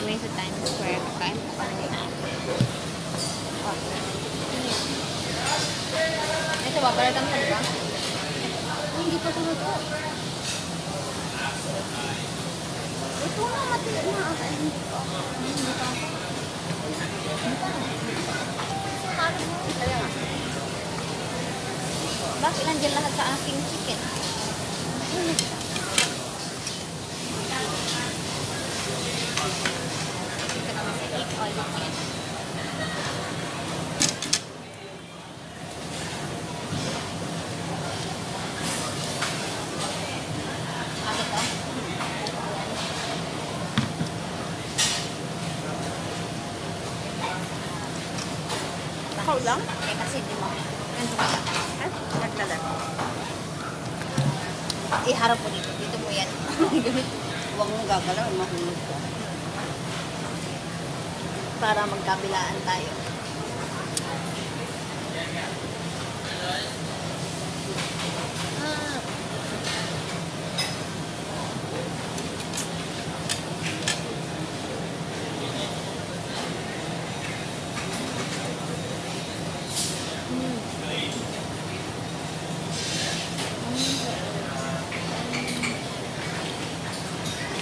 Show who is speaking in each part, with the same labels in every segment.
Speaker 1: kami sa Times Square. Kakain po kami. Oh. Ito ba? Para kang ba? Hindi pa sunod ko. Ito na matinig na ako. Hindi pa. Hindi pa. Hindi pa. Nga. Bakit nandiyan lahat sa aking chicken? Siya?
Speaker 2: Ikaw lang?
Speaker 1: Eh kasi di mo. Ganito ka lang.
Speaker 2: Ha? Naglalag.
Speaker 1: Iharap mo dito. Dito mo yan.
Speaker 2: Huwag mong gagalaw, mahulog ka.
Speaker 1: Para magkabilaan tayo. Ah.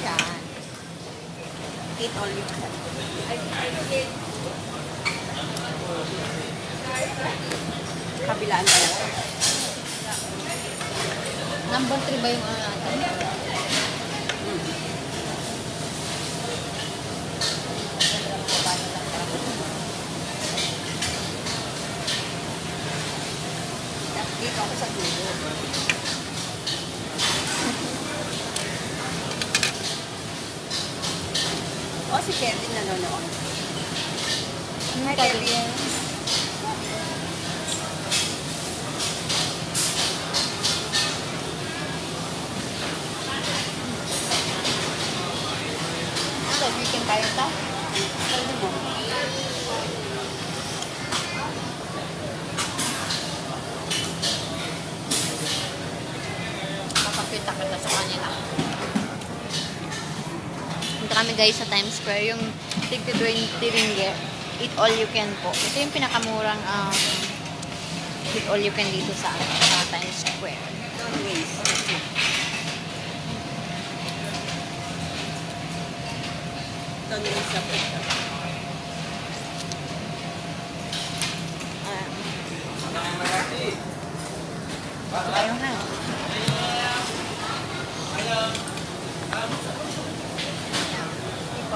Speaker 2: Yan. Eat all you can. Kabilaan tayo.
Speaker 1: Number 3 ba yung ano natin?
Speaker 2: Dito ako sa dulo. O, si Kevin nanonood. Hi, Kevin.
Speaker 1: Ano, weekend tayo ta?
Speaker 2: Pwede mo.
Speaker 1: Papakita kita sa kanila. Punta kami guys sa Times Square. Yung tig 20 ringgit. Eat all you can po. Ito yung pinakamurang um, eat all you can dito sa, sa Times Square.
Speaker 2: Food.
Speaker 1: Um, tayo na.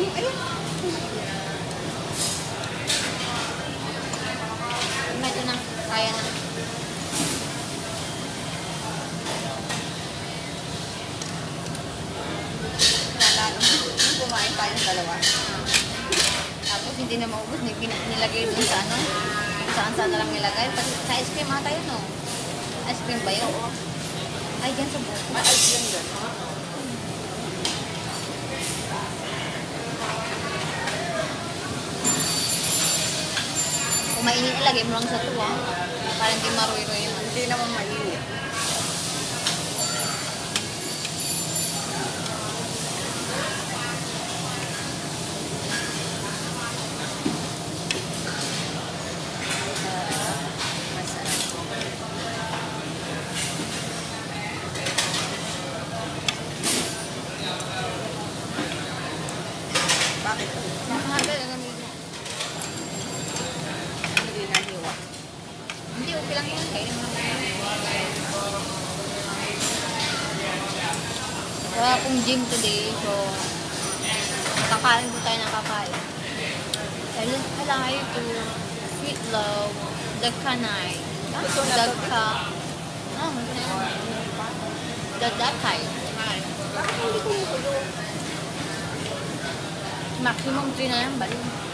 Speaker 1: Medyo na kaya na.
Speaker 2: Nung kumain tayo ng dalawa.
Speaker 1: Tapos hindi na maubos. Nilagay dun sa ano. Saan saan na lang nilagay. Pati sa ice cream ata yun, no? Ice cream ba yun? Ay, dyan sa buko.
Speaker 2: May ice cream doon.
Speaker 1: Kung mainit, ilagay mo lang sa tuwa. Para hindi maruy-ruy yung ano.
Speaker 2: Hindi naman mainit. Bakit?
Speaker 1: Mahaba lang ang mo.
Speaker 2: Hindi na hiwa.
Speaker 1: Hindi, okay lang yun. Kainin mo lang. Wala akong gym today, so kakain po tayo ng kakain. Dahil kailangan ito sweet love, the kanay,
Speaker 2: Ito na
Speaker 1: the
Speaker 2: to.
Speaker 1: ka, ah, ano na yun? The dakay.
Speaker 2: Bakit hindi kumukulo?
Speaker 1: Maximum 3 na yan, bali. Ay,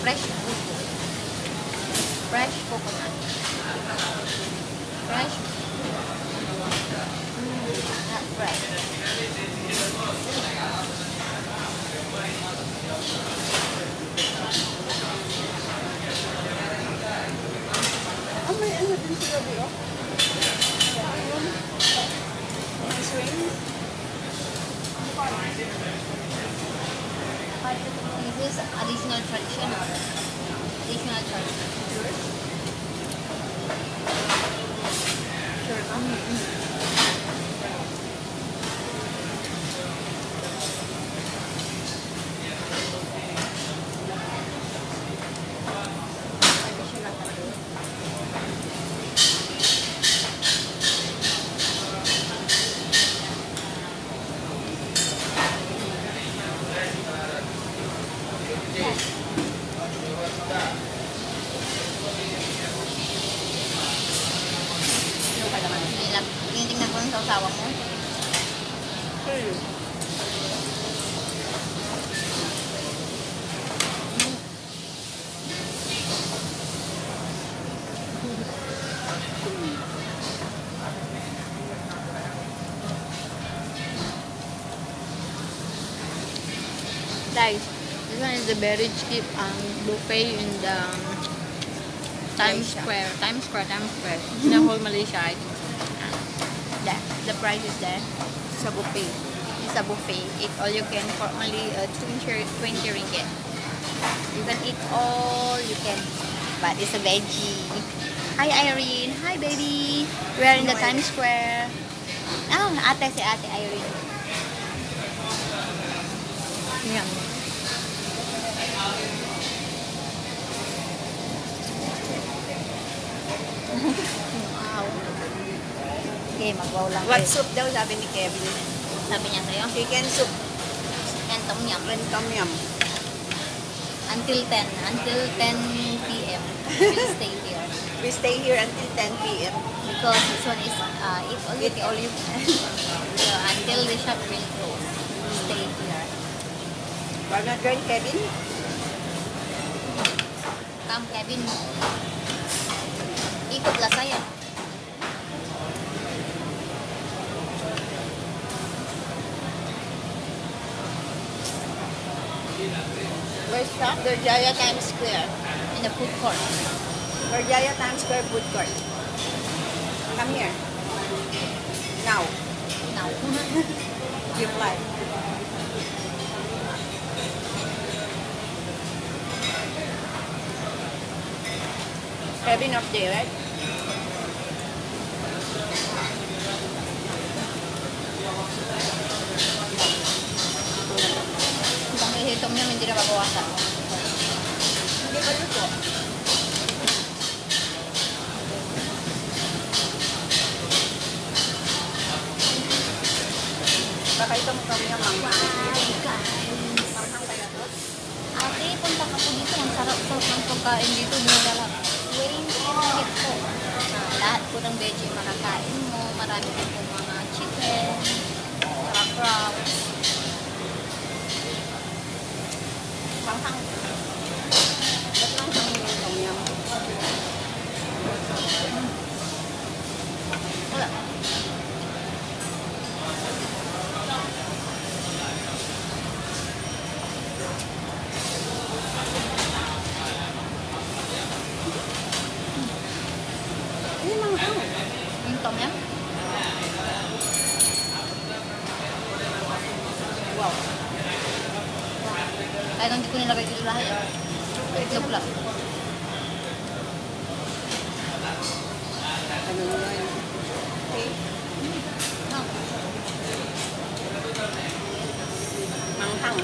Speaker 1: Fresh coconut. Fresh coconut. Fresh. Not fresh.
Speaker 2: Ano din sila dito? May swing?
Speaker 1: This is additional traditional. Additional tradition.
Speaker 2: Sure. Um, Additional talaga.
Speaker 1: Ano ka naman? Tinitingnan ko ng sausawa mo.
Speaker 2: Sure.
Speaker 1: Guys, this one is the very cheap um, buffet in the um, Times. Square. Times Square, Times Square. In the whole Malaysia, I think. The price is there.
Speaker 2: Sa buffet.
Speaker 1: It's a buffet. Eat all you can for only uh, 20, 20 ringgit. You can eat all you can. But it's a veggie. Hi Irene. Hi baby. We are in the
Speaker 2: No,
Speaker 1: Times Square. Ah, ate si ate Irene. Yan. Okay, mag-wow lang
Speaker 2: What
Speaker 1: kayo.
Speaker 2: soup daw sabi ni Kevin?
Speaker 1: Sabi niya sa'yo?
Speaker 2: Chicken soup
Speaker 1: Yan, tom yum.
Speaker 2: and tom yum.
Speaker 1: Until 10. Until 10 p.m. We'll stay here.
Speaker 2: We stay here until 10 p.m.
Speaker 1: Because this one is uh, eat all you
Speaker 2: all you can.
Speaker 1: So, until the shop will close. Stay here.
Speaker 2: Wanna join Kevin?
Speaker 1: Come, Kevin. Ikot lang sa'yo.
Speaker 2: Where's shop? Berjaya Times Square.
Speaker 1: In the food court.
Speaker 2: Berjaya Times Square food court. Come here. Now.
Speaker 1: Now.
Speaker 2: Give life. Kevin up there, right?
Speaker 1: Yum, hindi na babawasan.
Speaker 2: Hindi pa luto. Baka ito mo kami ang
Speaker 1: guys. Ate, punta ka po dito. Ang sarap-sarap ng pagkain dito. Mura lang. po. Ah, lahat po ng veggie makakain mo. Marami po mga chicken, saka crabs.
Speaker 2: Panghang. Ba't lang sa yung tom yum?
Speaker 1: Wala.
Speaker 2: Hindi manghang.
Speaker 1: Yung tom yum?
Speaker 2: Wow.
Speaker 1: Kaya hindi ko nilagay dito lahat. Itlog lang.
Speaker 2: Ano nga yun? Okay.
Speaker 1: Ah,
Speaker 2: Manghang.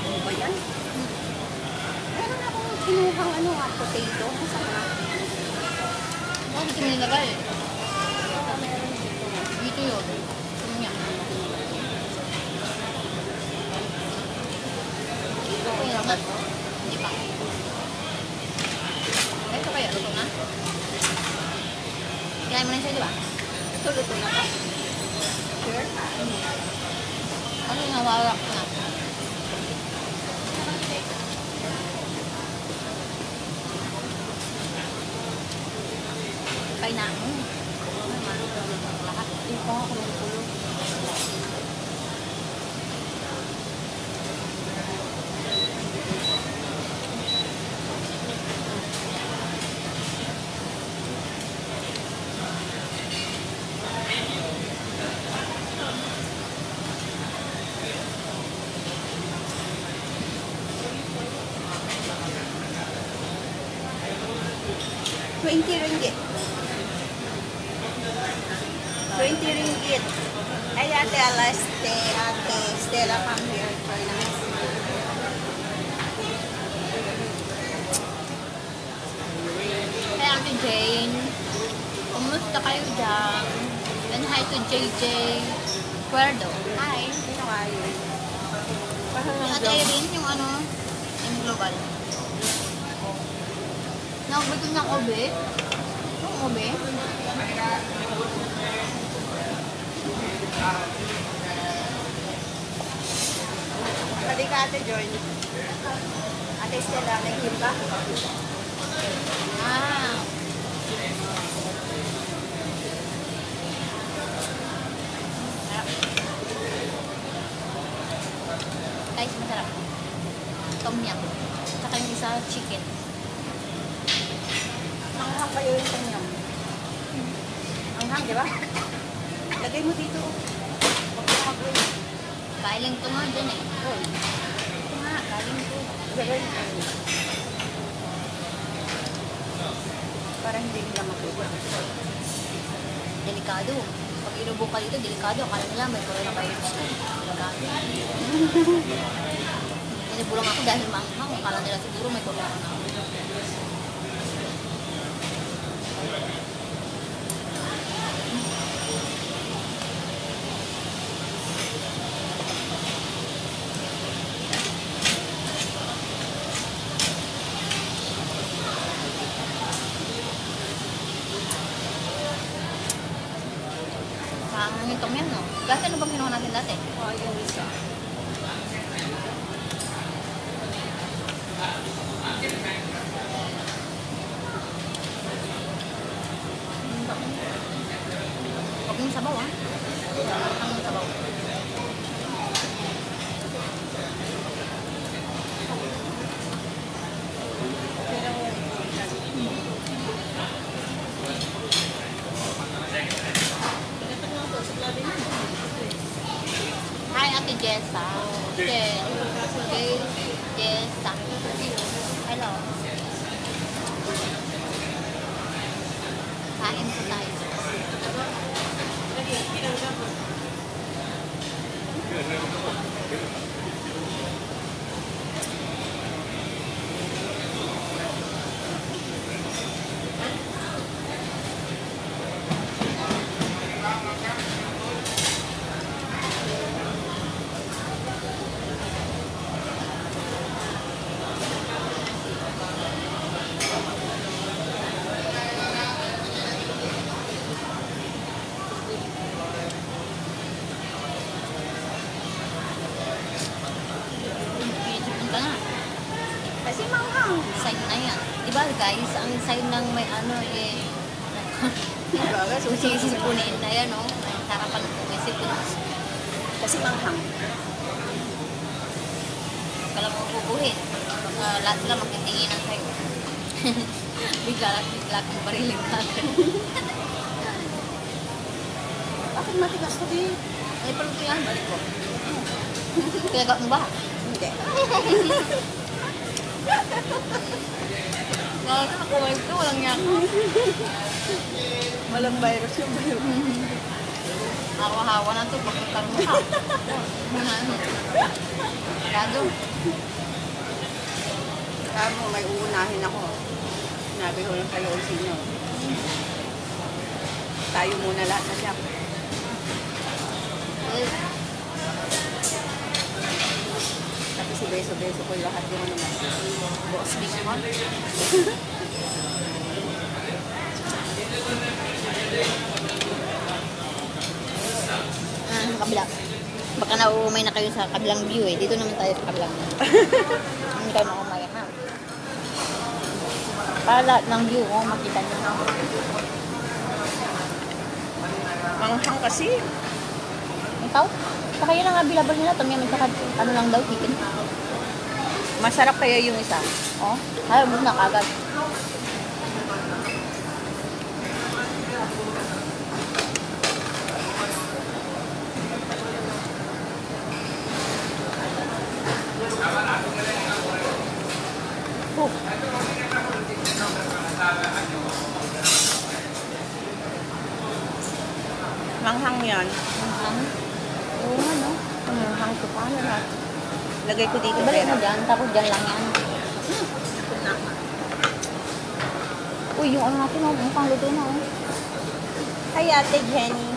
Speaker 2: Ano ba yan? Meron akong kinuhang ano ah, potato. Masama.
Speaker 1: Bakit hindi ko nilagay?
Speaker 2: Dito.
Speaker 1: Dito yun. Tom yum. Okay lang nga. Hindi pa. Ito kaya, luto na? Kinain mo na siya, di ba?
Speaker 2: Ito luto na ba? Sure?
Speaker 1: Kasi nawawak na. Kaya na mo. Lahat.
Speaker 2: Hindi pa ako nagulog. Twenty ringgit. Twenty ringgit. Ay, ate, alas, te, ate, Stella, come here for nice.
Speaker 1: Kaya Ate Jane, kumusta kayo dyan? And hi to JJ Cuerdo. Hi.
Speaker 2: Sino kayo?
Speaker 1: Ate Irene, yung ano, yung global. Nakabay ko ng obe. Yung obe.
Speaker 2: Halika, ate Joy. Ate Stella, nagkimba?
Speaker 1: Ah. Guys, masarap. Tom yum. Saka yung isa, chicken.
Speaker 2: Manghang kayo yung kanyang. Manghang, di ba? Lagay mo dito. Huwag mo mag-uwi.
Speaker 1: Kailing ko nga dyan eh.
Speaker 2: Uy,
Speaker 1: Ito nga, kailing ko.
Speaker 2: lagay mo. Para hindi nila matuwa.
Speaker 1: Delikado. Pag inubo ka dito, delikado. Akala nila may coronavirus ka. Delikado. Sinibulang ako dahil manghang. Akala nila siguro may corona. Parang yung tom yum, no? Kasi ano bang kinuha natin dati?
Speaker 2: Oh, yung isa.
Speaker 1: Huwag yung sabaw, ah. Ang sabaw.
Speaker 2: Pero,
Speaker 1: Hi, Ate Jessa. Jen. Okay. Jessa. Hello. Kain po tayo. guys, ang sign ng may ano eh,
Speaker 2: Gaga,
Speaker 1: kung sisipunin na yan, oh. May harapan ko, may sipon.
Speaker 2: Kasi manghang.
Speaker 1: Kala mo bubuhin. Baka lahat sila magtitinginan sa'yo. bigla lang, bigla kang bariling natin.
Speaker 2: Bakit matigas to, Bi?
Speaker 1: Ay, parang ito yan, balik ko. Kaya ka mo ba?
Speaker 2: Hindi.
Speaker 1: Nakakakuha ito, walang niya.
Speaker 2: Walang virus yung virus.
Speaker 1: Hawa-hawa na ito, pagkakar mo ka. Kado.
Speaker 2: Kaya mo, may uunahin ako. Sinabi ko lang kayo kung sino. Tayo muna lahat na siya. Tapos si Beso-Beso ko lahat yung ano.
Speaker 1: Boss big mo. kabila. Baka nauumay na kayo sa kabilang view eh. Dito naman tayo sa kabilang view. Hindi kayo maumay ha. Para lahat ng view, oh, makita nyo.
Speaker 2: Manghang kasi.
Speaker 1: Ikaw? Saka yun ang available nila. Tumyamin sa ano lang daw, chicken.
Speaker 2: Masarap kaya yung isa.
Speaker 1: Oh, ayaw mo na kagad.
Speaker 2: Manghang yan.
Speaker 1: ang Oo nga, no?
Speaker 2: Manghang to pa Lagay ko dito.
Speaker 1: Ibalik mo dyan, tapos dyan lang yan. Uy, yung ano natin, oh, mukhang luto na, oh.
Speaker 2: Hi, Ate Jenny.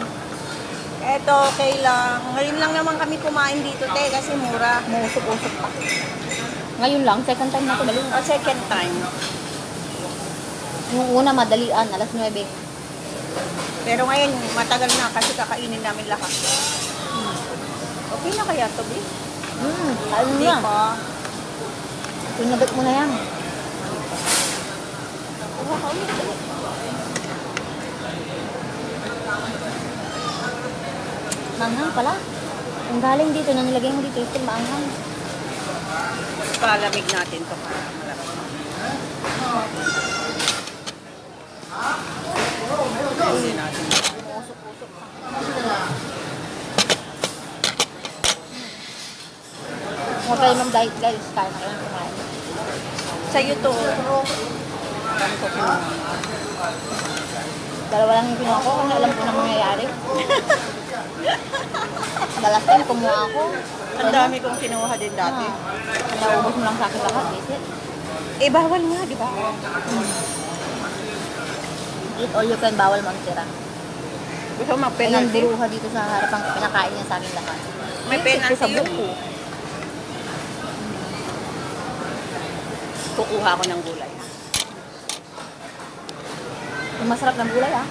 Speaker 2: Eto, okay lang. Ngayon lang naman kami kumain dito, te, kasi mura.
Speaker 1: Musok-usok pa. Ngayon lang, second time na ito, dali.
Speaker 2: O, second time.
Speaker 1: Yung una, madalian, alas 9.
Speaker 2: Pero ngayon, matagal na kasi kakainin namin lahat. Okay na kaya to, Bi?
Speaker 1: Hmm, ano
Speaker 2: Hindi
Speaker 1: na?
Speaker 2: pa.
Speaker 1: Pinagot mo na yan.
Speaker 2: Kuha
Speaker 1: Manghang pala. Ang galing dito, na nilagay mo dito, ito maanghang.
Speaker 2: Palamig natin to para malapit. Ayusin natin.
Speaker 1: Musok-usok pa. Huwag kayo ng diet guys, kaya na kayo kumain.
Speaker 2: Sa'yo to. Saan ko?
Speaker 1: Dalawa lang yung kinuha ko kasi alam ko na mangyayari. The last time kumuha ako.
Speaker 2: Ang dami kong kinuha din dati.
Speaker 1: Ah, naubos mo lang sa akin lahat, visit.
Speaker 2: Eh, bawal nga, di ba?
Speaker 1: Eat all you can, bawal magtira.
Speaker 2: Gusto mo
Speaker 1: Ayun,
Speaker 2: mag-penalty?
Speaker 1: buruha dito sa harapang pinakain niya sa akin lahat.
Speaker 2: May
Speaker 1: Ayun,
Speaker 2: penalty
Speaker 1: sa
Speaker 2: yun.
Speaker 1: buko.
Speaker 2: Kukuha ko ng gulay.
Speaker 1: Masarap ng gulay ah.